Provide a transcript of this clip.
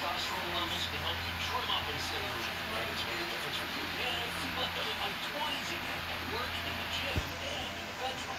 slash